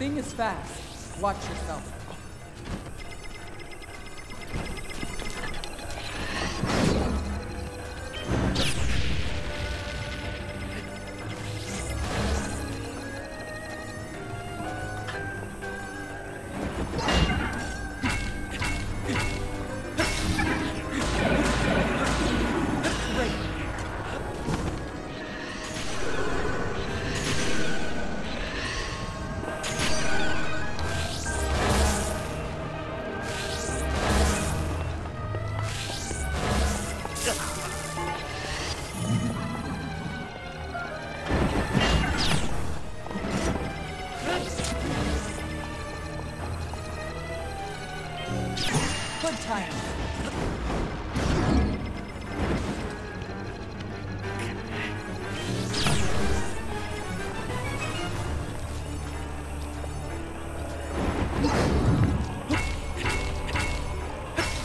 Thing is fast. Watch yourself. Good time.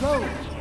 Go!